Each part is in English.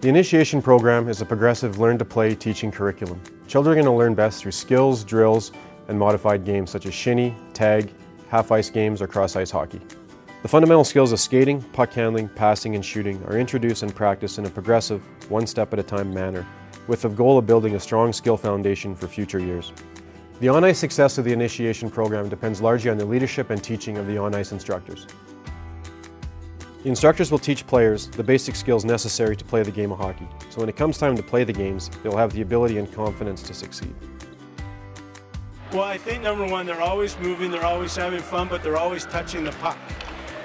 The initiation program is a progressive learn-to-play teaching curriculum. Children are going to learn best through skills, drills, and modified games such as shinny, tag, half-ice games, or cross-ice hockey. The fundamental skills of skating, puck handling, passing, and shooting are introduced and practiced in a progressive, one step at a time manner, with the goal of building a strong skill foundation for future years. The on-ice success of the initiation program depends largely on the leadership and teaching of the on-ice instructors. The instructors will teach players the basic skills necessary to play the game of hockey, so when it comes time to play the games, they'll have the ability and confidence to succeed. Well, I think number one, they're always moving, they're always having fun, but they're always touching the puck.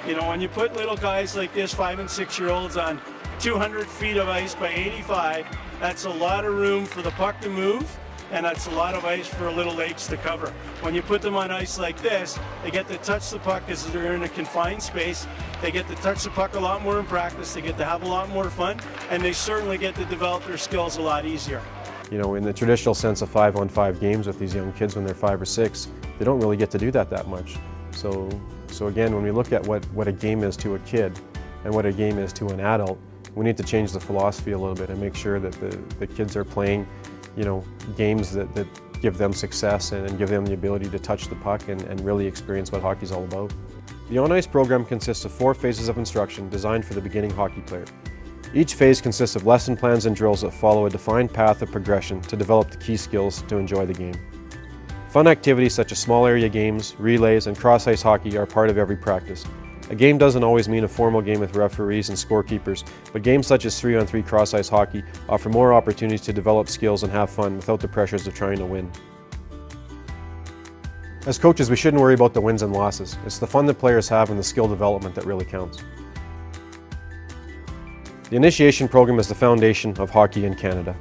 You know, when you put little guys like this, five and six year olds, on 200 feet of ice by 85, that's a lot of room for the puck to move and that's a lot of ice for little legs to cover. When you put them on ice like this, they get to touch the puck as they're in a confined space. They get to touch the puck a lot more in practice. They get to have a lot more fun, and they certainly get to develop their skills a lot easier. You know, in the traditional sense of five-on-five 5 games with these young kids when they're five or six, they don't really get to do that that much. So, so again, when we look at what, what a game is to a kid and what a game is to an adult, we need to change the philosophy a little bit and make sure that the, the kids are playing you know, games that, that give them success and, give them the ability to touch the puck and, and really experience what hockey's all about. The On Ice program consists of four phases of instruction designed for the beginning hockey player. Each phase consists of lesson plans and drills that follow a defined path of progression to develop the key skills to enjoy the game. Fun activities such as small area games, relays, and cross-ice hockey are part of every practice, a game doesn't always mean a formal game with referees and scorekeepers, but games such as 3-on-3 cross-ice hockey offer more opportunities to develop skills and have fun without the pressures of trying to win. As coaches, we shouldn't worry about the wins and losses. It's the fun that players have and the skill development that really counts. The initiation program is the foundation of hockey in Canada.